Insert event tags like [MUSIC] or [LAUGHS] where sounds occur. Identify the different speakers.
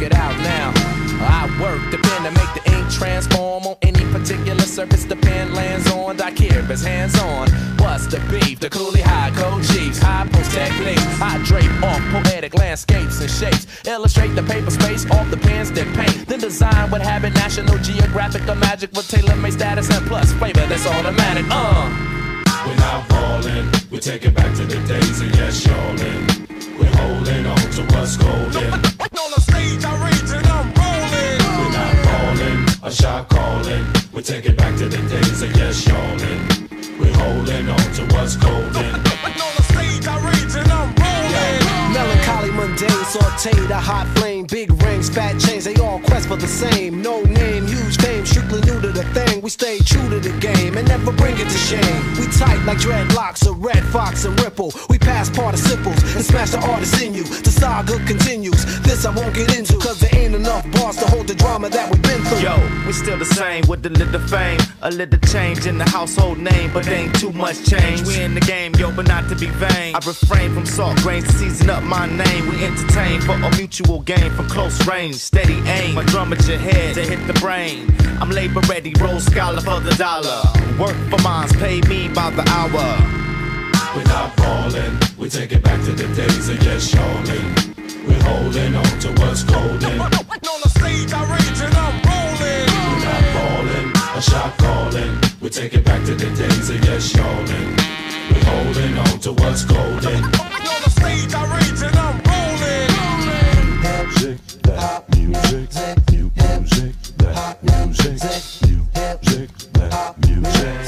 Speaker 1: check it out now. I work the pen to make the ink transform on any particular surface the pen lands on. i care it's hands on. What's the beef? The coolie high code chiefs, high post techniques. I drape off poetic landscapes and shapes. Illustrate the paper space off the pens that paint. Then design what happened. National Geographic or magic with tailor-made status and plus flavor that's automatic. Uh.
Speaker 2: We're not falling. we take it back to the days of yes, y'allin'. Shot calling. We're taking back to the days of yes, y'allin'. We're holding on to what's golden. [LAUGHS]
Speaker 3: On the stage, I rage and I'm rolling.
Speaker 4: Melancholy, mundane, sauteed, a hot flame, big rings, fat chains, they all quest for the same. No name, We stay true to the game and never bring it to shame. We tight like dreadlocks, a red fox and ripple. We pass participles and smash the artist in you. The saga continues. This I won't get into, cause there ain't enough bars to hold the drama that we've been through. Yo,
Speaker 5: we still the same with a little fame, a little change in the household name, but ain't too much change. We in the game, yo, but not to be vain. I refrain from salt grains to season up my name. We entertain for a mutual gain from close range, steady aim. My drum at your head to hit the brain. I'm labor ready, Rhodes scholar for the dollar. Work for mines, pay me by the hour.
Speaker 2: We're not falling, we take it back to the days of yes, y'allin'. We're holding on to what's golden. On
Speaker 3: the stage, I rage and I'm rolling.
Speaker 2: We're not falling, a shot calling. We take it back to the days of yes, y'allin'. We're holding on to what's golden.
Speaker 3: On the stage, I rage
Speaker 2: music,